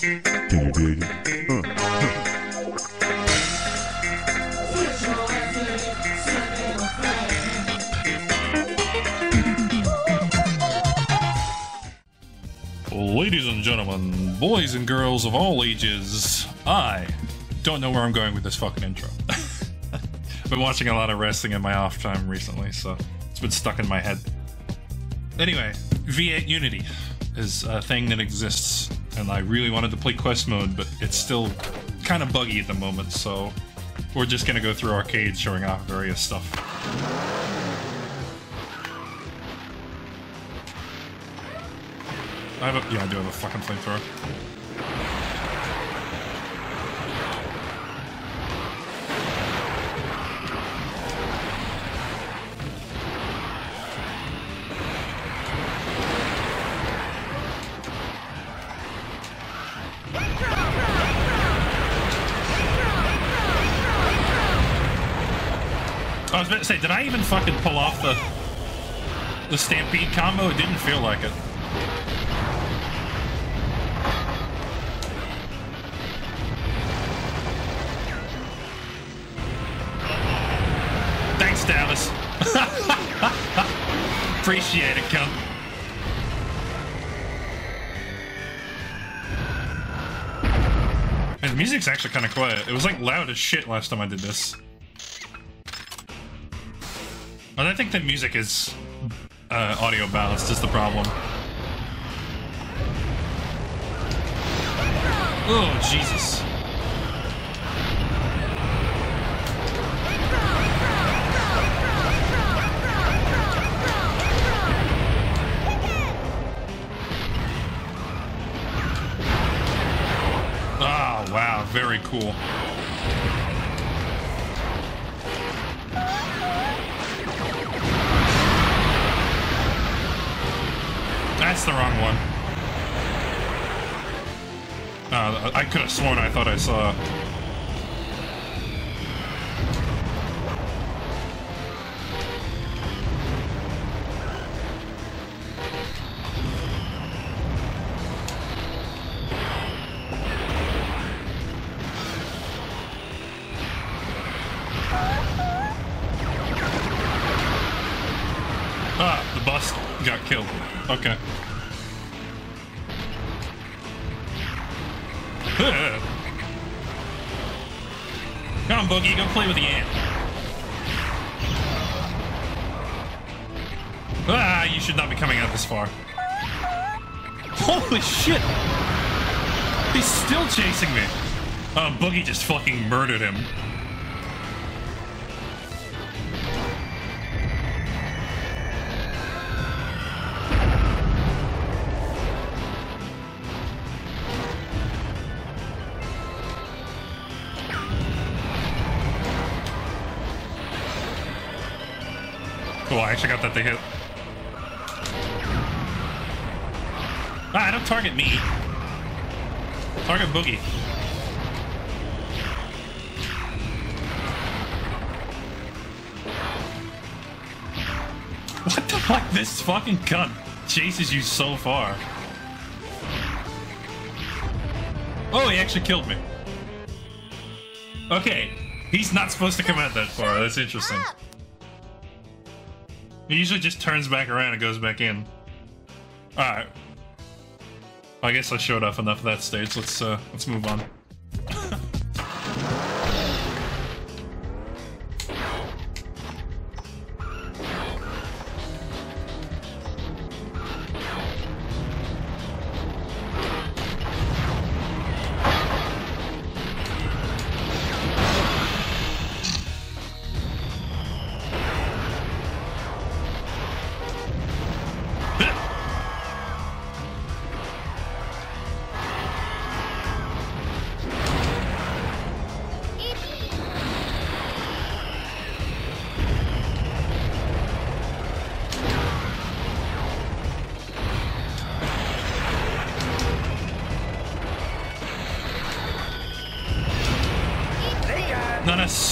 Ladies and gentlemen, boys and girls of all ages, I don't know where I'm going with this fucking intro. I've been watching a lot of wrestling in my off time recently, so it's been stuck in my head. Anyway, V8 Unity is a thing that exists, and I really wanted to play Quest mode, but it's still kind of buggy at the moment, so we're just gonna go through arcades showing off various stuff. I have a, yeah, I do have a fucking flamethrower. Say, did I even fucking pull off the the stampede combo? It didn't feel like it. Thanks, Dallas. Appreciate it. And the music's actually kind of quiet. It was like loud as shit last time I did this. But I think the music is uh, audio balanced is the problem. Oh, Jesus. Oh, wow. Very cool. That's the wrong one. Uh, I could have sworn I thought I saw. Come on, Boogie, go play with the ant. Ah, you should not be coming out this far. Holy shit! He's still chasing me. Oh, Boogie just fucking murdered him. Actually got that to hit. Ah, don't target me. Target Boogie. What the fuck? This fucking gun chases you so far. Oh, he actually killed me. Okay, he's not supposed to come out that far. That's interesting. He usually just turns back around and goes back in. Alright. I guess I showed off enough of that stage. Let's uh let's move on.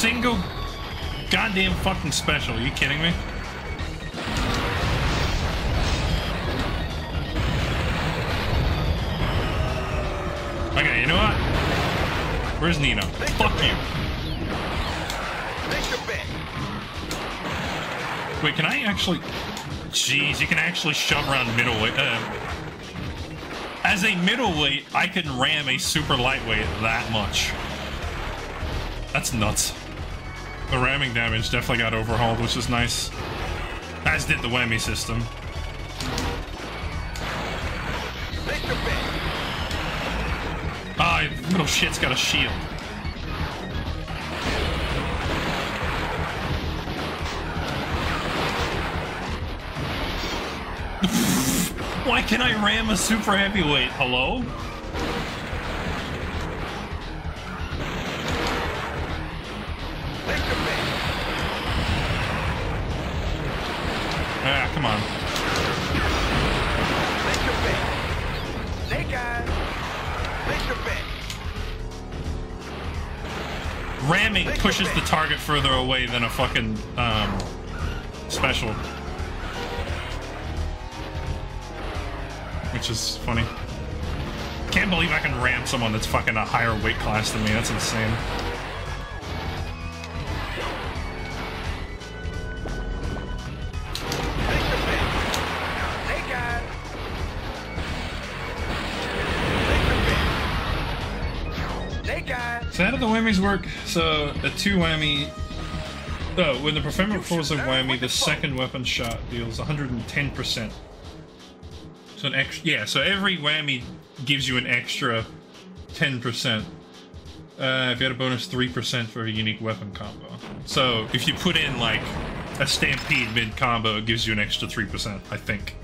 Single goddamn fucking special. Are you kidding me? I you know what? Where's Nino? Fuck you. Make. Wait, can I actually... Jeez, you can actually shove around middleweight. Uh, as a middleweight, I can ram a super lightweight that much. That's nuts. The ramming damage definitely got overhauled, which is nice. As did the whammy system. Ah, little shit's got a shield. Why can I ram a super heavyweight? Hello? Come on. Make your bet. Snake eyes. Make your bet. Ramming pushes the target further away than a fucking um, special. Which is funny. Can't believe I can ram someone that's fucking a higher weight class than me. That's insane. So how do the whammies work? So a two whammy. Oh, when the performance falls a whammy, the second weapon shot deals 110%. So an extra, yeah. So every whammy gives you an extra 10%. Uh, if you had a bonus 3% for a unique weapon combo. So if you put in like a stampede mid combo, it gives you an extra 3%, I think.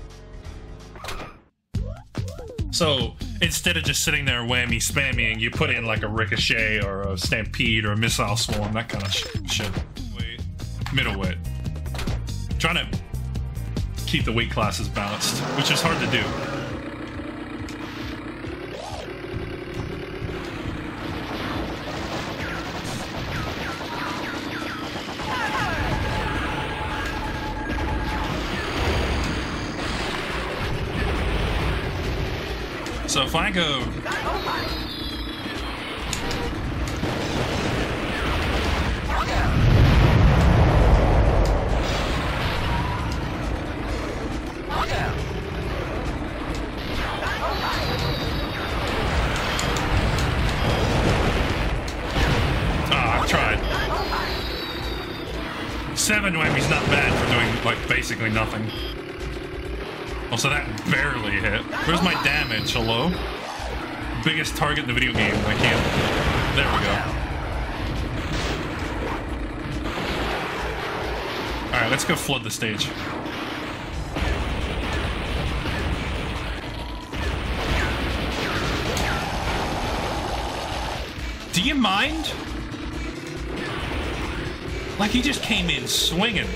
So instead of just sitting there whammy spamming, you put in like a ricochet or a stampede or a missile swarm, that kind of sh- shit. Wait, middleweight. Trying to keep the weight classes balanced, which is hard to do. Go Ah. Seven whammy's not bad for doing, like, basically nothing. Oh, also, that barely hit. Where's my damage? Hello? Biggest target in the video game. I can't. There we go. Alright, let's go flood the stage. Do you mind? Like he just came in swinging.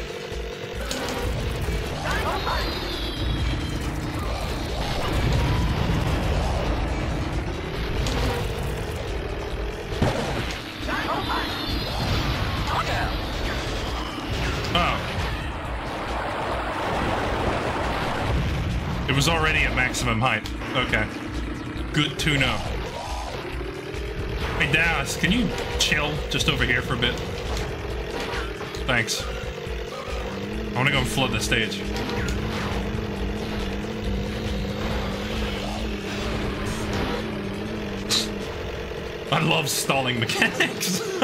Was already at maximum height. Okay. Good to know. Hey, Dallas, can you chill just over here for a bit? Thanks. I want to go and flood the stage. I love stalling mechanics.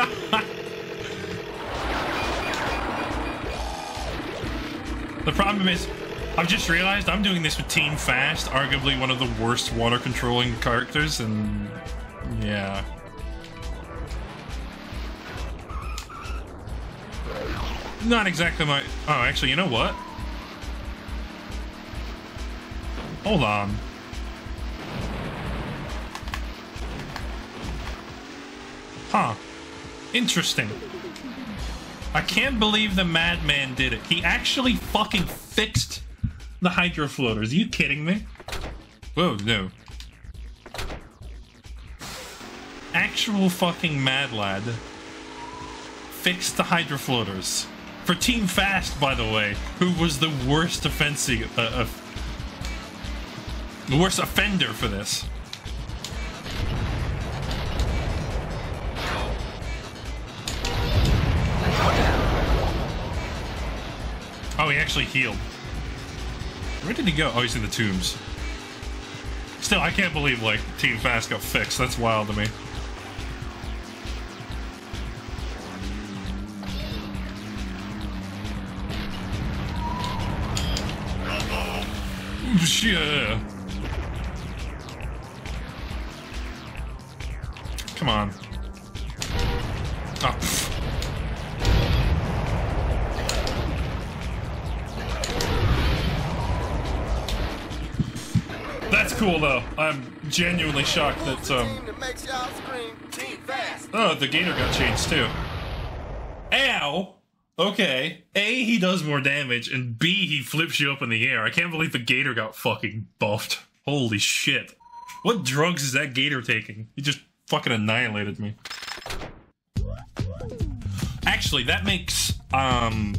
the problem is, I've just realized I'm doing this with Team Fast, arguably one of the worst water controlling characters, and yeah. Not exactly my. Oh, actually, you know what? Hold on. Huh. Interesting. I can't believe the madman did it. He actually fucking fixed the hydro floaters. Are you kidding me? Whoa, no. Actual fucking mad lad. Fix the hydro floaters. For Team Fast, by the way, who was the worst offensive, uh, uh, the worst offender for this. Oh, he actually healed. Where did he go? Oh, he's in the tombs. Still, I can't believe like Team Fast got fixed. That's wild to me. Oh, yeah. Come on. Cool though. I'm genuinely shocked that um Team that makes y'all scream, Team Fast. Oh, the gator got changed too. Ow! Okay. A, he does more damage, and B, he flips you up in the air. I can't believe the gator got fucking buffed. Holy shit. What drugs is that gator taking? He just fucking annihilated me. Actually, that makes, um.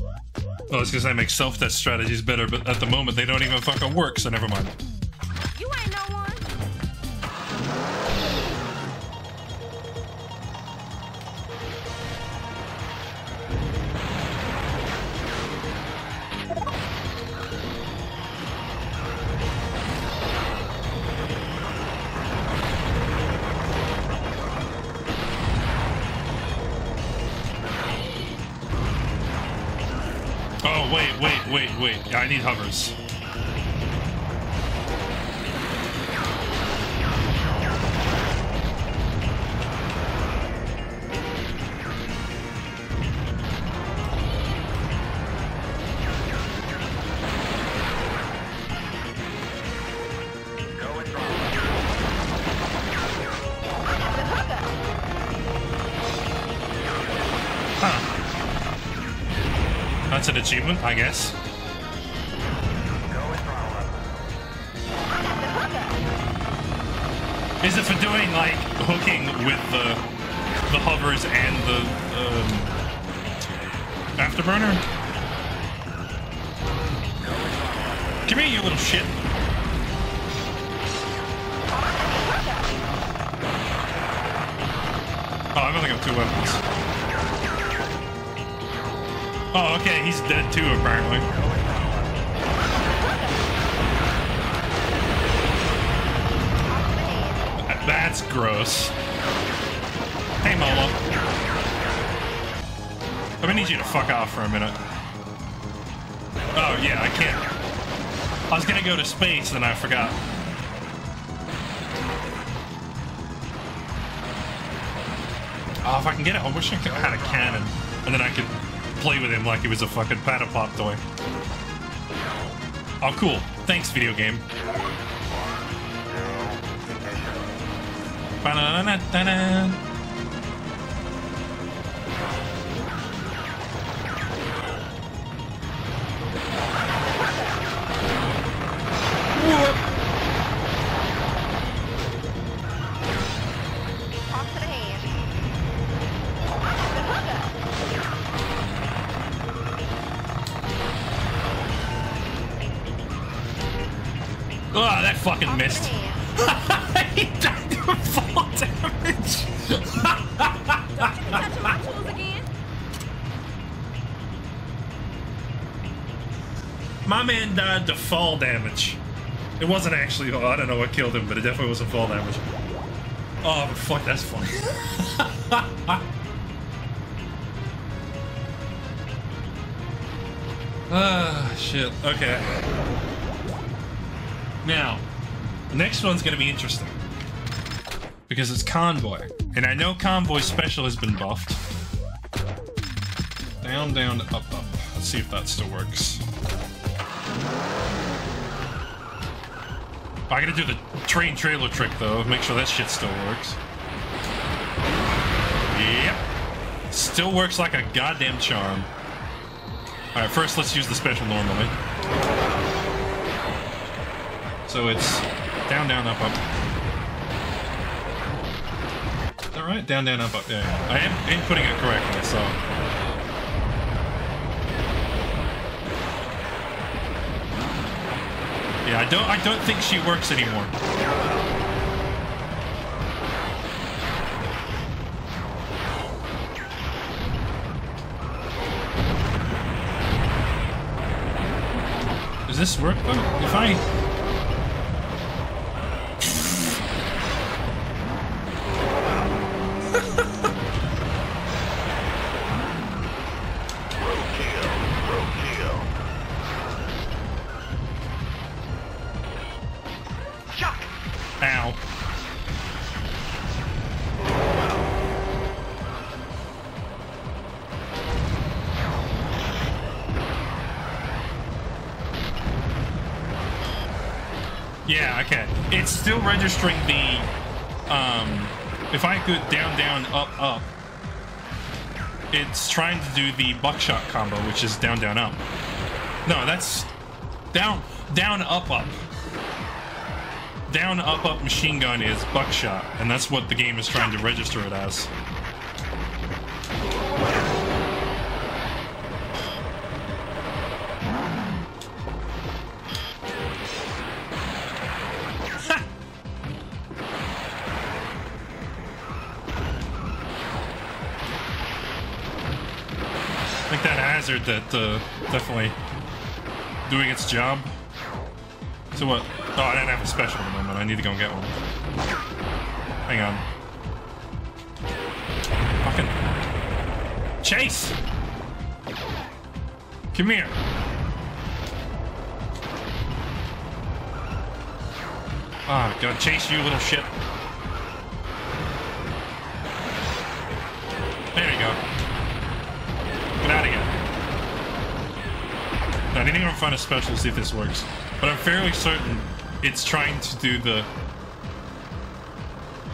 Well, I was gonna say makes self test strategies better, but at the moment they don't even fucking work, so never mind. Wait, wait, wait. I need hovers. That's an achievement, I guess. Is it for doing like hooking with the the hovers and the um, afterburner? Come here, you little shit. Oh, I've only got two weapons. Oh, okay, he's dead too, apparently. Gross. Hey, Momo. I'm gonna need you to fuck off for a minute. Oh, yeah, I can't. I was gonna go to space, then I forgot. Oh, if I can get it, I wish I had a cannon. And then I could play with him like he was a fucking Patapop toy. Oh, cool. Thanks, video game. Oh, that fucking missed. man died to fall damage. It wasn't actually, oh, I don't know what killed him, but it definitely wasn't fall damage. Oh, but fuck, that's funny. Ah, shit. Okay. Now, the next one's gonna be interesting. Because it's Convoy. And I know Convoy Special has been buffed. Down, down, up, up. Let's see if that still works. I gotta do the train trailer trick though, make sure that shit still works. Yep. Still works like a goddamn charm. Alright, first let's use the special normally. So it's down, down, up, up. Alright. Down, down, up, up. Yeah. I am inputting it correctly, so. Yeah, I don't I don't think she works anymore. Does this work though? If I Yeah, okay. It's still registering the um if I go down down up up it's trying to do the buckshot combo, which is down down up. No, that's down down up up. Down up up machine gun is buckshot, and that's what the game is trying to register it as. That hazard that uh, definitely doing its job. So what? Oh, I didn't have a special at the moment. I need to go and get one. Hang on. Fucking Chase! Come here. Ah, gonna chase you, little shit. I need to find a special to see if this works. But I'm fairly certain it's trying to do the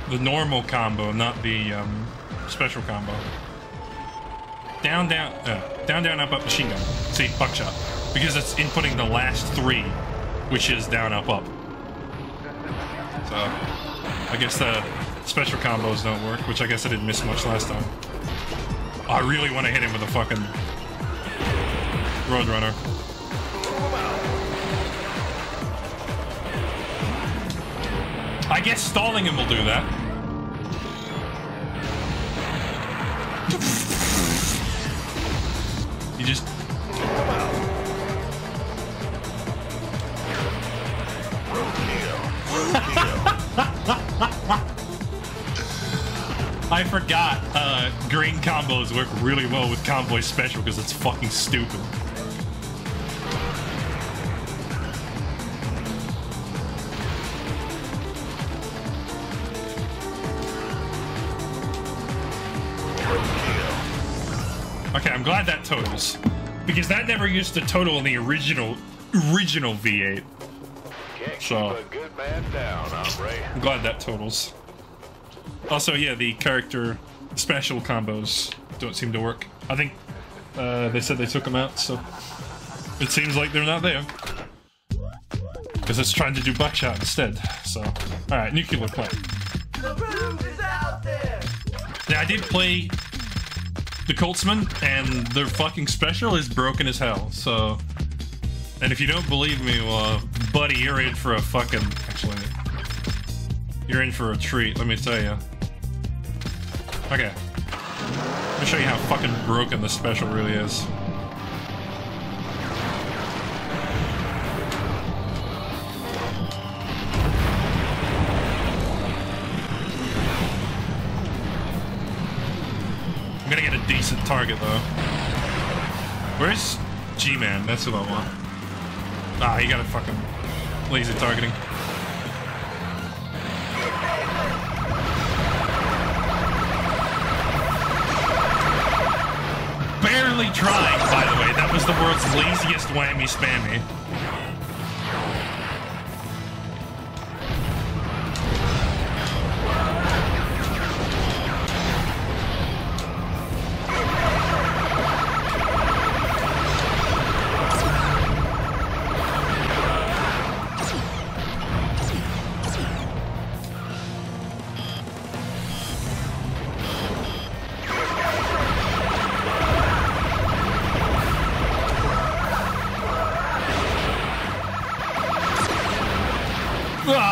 the normal combo, not the um, special combo. Down, down, uh, down, down, up, up, machine gun. See, buckshot. Because it's inputting the last three, which is down, up, up. So, I guess the special combos don't work, which I guess I didn't miss much last time. I really want to hit him with a fucking Roadrunner. I guess stalling him will do that. You just I forgot uh, green combos work really well with Convoy Special because it's fucking stupid. That totals. Because that never used to total in the original original V8. Can't So- keep a good man down, hombre. I'm glad that totals. Also, yeah, the character special combos don't seem to work. I think uh, they said they took them out, so it seems like they're not there. Because it's trying to do buckshot instead. So, all right, nuclear plant. Yeah, I did play the Cultsmen, and their fucking special is broken as hell. So, and if you don't believe me, well, buddy, you're in for a fucking actually. You're in for a treat, let me tell you. Okay. Let me show you how fucking broken the special really is. Where's G-Man? That's who I want. Ah, he got a fucking lazy targeting. Barely trying, by the way. That was the world's laziest whammy spammy.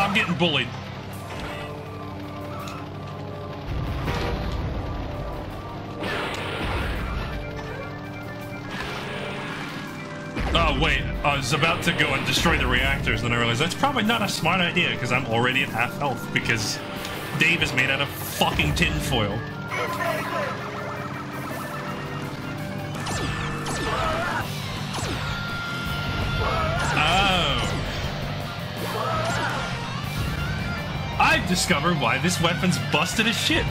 I'm getting bullied. Oh, wait. I was about to go and destroy the reactors, then I realized that's probably not a smart idea because I'm already at half health because Dave is made out of fucking tinfoil. I've why this weapon's busted as shit.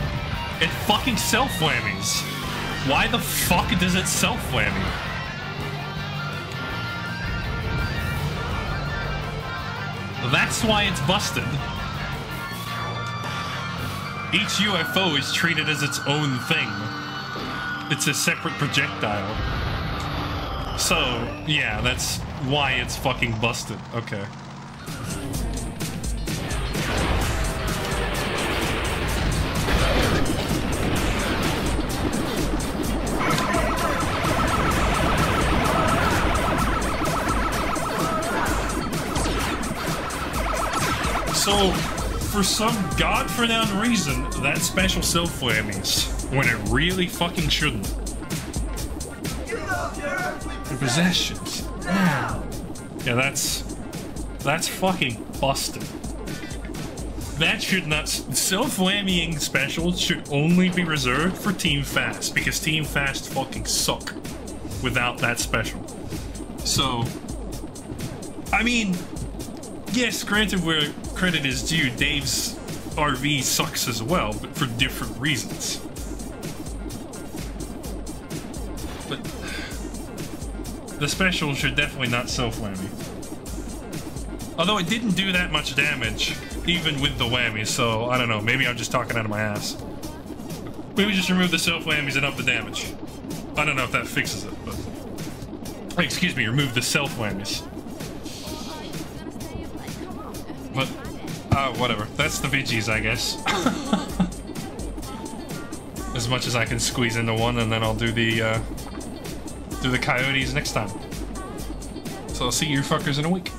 It fucking self whammies. Why the fuck does it self whammy? That's why it's busted. Each UFO is treated as its own thing. It's a separate projectile. So, yeah, that's why it's fucking busted. Okay. So, for some god-for-known reason, that special self whammies when it really fucking shouldn't. The possessions. Now. Yeah, that's that's fucking busted. That should not self whammying specials should only be reserved for Team Fast because Team Fast fucking suck without that special. So, I mean, yes, granted, where credit is due, Dave's RV sucks as well, but for different reasons. But the special should definitely not self whammy. Although it didn't do that much damage, even with the whammy, so I don't know, maybe I'm just talking out of my ass. Maybe just remove the self whammies and up the damage. I don't know if that fixes it, but. Excuse me, remove the self But, uh, whatever. That's the VGs, I guess. as much as I can squeeze into one, and then I'll do the, uh, do the coyotes next time. So I'll see you fuckers in a week.